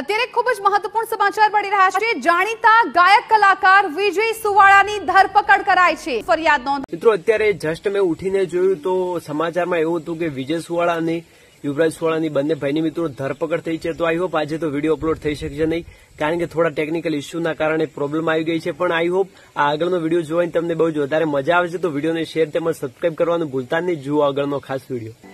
અત્યારે ખૂબ જ મહત્વપૂર્ણ સમાચાર મળી રહ્યા છે. જાણીતા ગાયક કલાકાર વિજય સુવાળાની ધરપકડ કરાઈ છે. ફરિયાદ નોંધ મિત્રો, અત્યારે જસ્ટ મેં ઉઠીને જોયું તો સમાચારમાં એવું હતું કે વિજય સુવાળા અને યુવરાજ સુવાળાની બંને ભાઈની મિત્રો ધરપકડ થઈ છે. તો આઈ હોપ આજે તો વીડિયો અપલોડ થઈ શકશે નહીં, કારણ કે થોડા ટેકનિકલ ઇસ્યુના કારણે પ્રોબ્લેમ આવી ગઈ છે. પણ આઈ હોપ આ આગળનો વીડિયો જોઈને તમને બહુ જ વધારે મજા આવશે તો વિડીયોને શેર તેમજ સબસ્ક્રાઇબ કરવાનું ભૂલતા નહીં. જુઓ આગળનો ખાસ વીડિયો.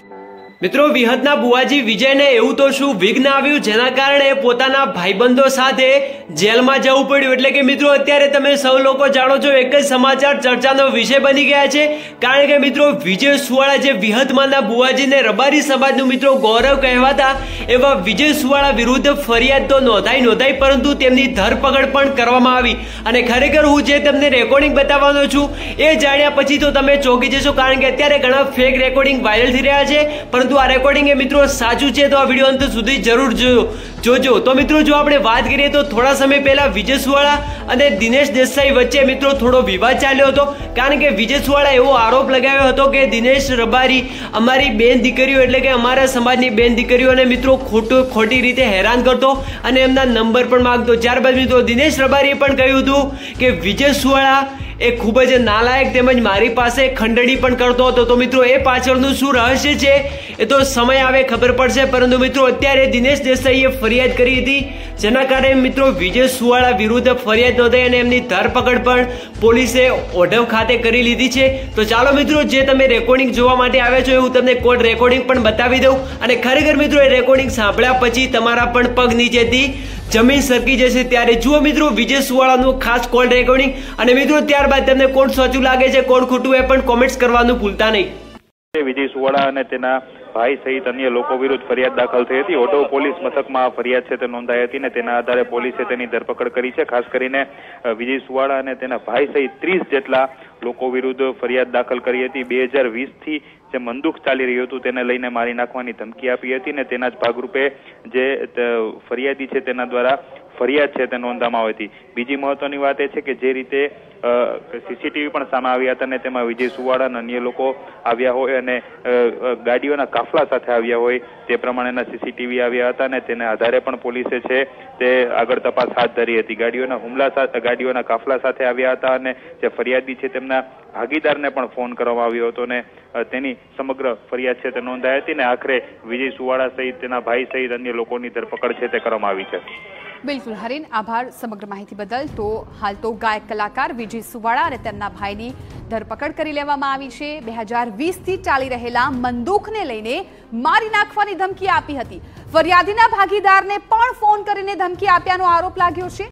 મિત્રો વિહતના બુવાજી વિજયને એવું તો શું વિઘ્ન આવ્યું જેના કારણે પોતાના ભાઈબંધો સાથે જેલમાં જવું પડ્યું? એટલે કે મિત્રો, અત્યારે તમે સૌ લોકો જાણો છો, એક જ સમાચાર ચર્ચાનો વિષય બની ગયા છે. કારણ કે મિત્રો, વિજય સુવાળા જે વિહતમાંના બુવાજીને રબારી સમાજનું મિત્રો ગૌરવ કહેવાતા, એવા વિજય સુવાળા વિરુદ્ધ ફરિયાદ તો નોંધાઈ નોંધાઈ, પરંતુ તેમની ધરપકડ પણ કરવામાં આવી. અને ખરેખર હું જે તમને રેકોર્ડિંગ બતાવવાનો છું, એ જાણ્યા પછી તો તમે ચોંકી જશો, કારણ કે અત્યારે ઘણા ફેક રેકોર્ડિંગ વાયરલ થઈ રહ્યા છે. પરંતુ આ રેકોર્ડિંગ એ મિત્રો સાચું છે તો આ વીડિયો અંત સુધી જરૂર જોયો જોજો. તો મિત્રો, જો આપણે વાત કરીએ તો થોડા સમય પહેલા વિજય સુવાળા અને દિનેશ દેસાઈ વચ્ચે મિત્રો થોડો વિવાદ ચાલ્યો હતો. કારણ કે વિજય સુવાળા એવો આરોપ લગાવ્યો હતો કે દિનેશ રબારી અમારી બેન દીકરીઓ એટલે કે અમારા સમાજની બેન દીકરીઓને મિત્રો ખોટું ખોટી રીતે હેરાન કરતો અને એમના નંબર પણ માંગતો. ત્યારબાદ મિત્રો, દિનેશ રબારીએ પણ કહ્યું હતું કે વિજય સુવાળા એ ખૂબ જ નાલાયક તેમજ મારી પાસે ખંડણી પણ કરતો હતો. તો મિત્રો, એ પાછળનું શું રહસ્ય છે? એ તો સમય આવે ખબર પડશે, પરંતુ મિત્રો, અત્યારે દિનેશ દેસાઈએ ફરિયાદ કરી હતી. જેના કારણે મિત્રો, વિજય સુવાળા વિરુદ્ધ ફરિયાદ નોંધાઈ અને એમની ધરપકડ પણ પોલીસે ઓઢવ ખાતે કરી લીધી છે. તો ચાલો મિત્રો, જે તમે રેકોર્ડિંગ જોવા માટે આવ્યા છો હું તમને કોડ રેકોર્ડિંગ પણ બતાવી દઉં. અને ખરેખર મિત્રો, એ રેકોર્ડિંગ સાંભળ્યા પછી તમારા પણ પગ નીચેથી જમીન સરકી જશે ત્યારે જુઓ મિત્રો વિજય સુવાળાનું ખાસ કોલ રેકોર્ડિંગ અને મિત્રો ત્યારબાદ તમને કોણ સાચું લાગે છે, કોણ ખોટું એ પણ કોમેન્ટ્સ કરવાનું ભૂલતા નહીં. વિજય સુવાળા અને તેના ભાઈ સહિત અન્ય લોકો વિરુદ્ધ ફરિયાદ દાખલ થઈ હતી. ઓટો પોલીસ મથકમાં ફરિયાદ છે તે નોંધાઈ હતી ને તેના આધારે પોલીસે તેની ધરપકડ કરી છે. ખાસ કરીને વિજય સુવાળા અને તેના ભાઈ સહિત ત્રીસ જેટલા લોકો વિરુદ્ધ ફરિયાદ દાખલ કરી હતી. બે હજાર વીસથી જે મંદુક ચાલી રહ્યું હતું તેને લઈને મારી નાખવાની ધમકી આપી હતી ને તેના જ ભાગરૂપે જે ફરિયાદી છે તેના દ્વારા ફરિયાદ છે તે નોંધવામાં આવી હતી. બીજી મહત્વની વાત એ છે કે જે રીતે સીસીટીવી પણ સામે આવ્યા હતા અને તેમાં વિજય સુવાળા અને અન્ય લોકો આવ્યા હોય અને ગાડીઓના કાફલા સાથે આવ્યા હોય તે પ્રમાણેના સીસીટીવી આવ્યા હતા અને તેને આધારે પણ પોલીસે છે તે આગળ તપાસ હાથ ધરી હતી. ગાડીઓના હુમલા સાથે ગાડીઓના કાફલા સાથે આવ્યા હતા અને જે ફરિયાદી છે તેમના ભાગીદારને પણ ફોન કરવામાં આવ્યો હતો અને તેની સમગ્ર ફરિયાદ છે તે નોંધાઈ હતી ને આખરે વિજય સુવાળા સહિત તેના ભાઈ સહિત અન્ય લોકોની ધરપકડ છે તે કરવામાં આવી છે. બિલકુલ હરીન, આભાર સમગ્ર માહિતી બદલ. તો હાલ તો ગાયક કલાકાર વિજય સુવાળા અને તેમના ભાઈની ધરપકડ કરી લેવામાં આવી છે. બે હજાર વીસથી ચાલી રહેલા મંદુખને લઈને મારી નાખવાની ધમકી આપી હતી. ફરિયાદીના ભાગીદારને પણ ફોન કરીને ધમકી આપ્યાનો આરોપ લાગ્યો છે.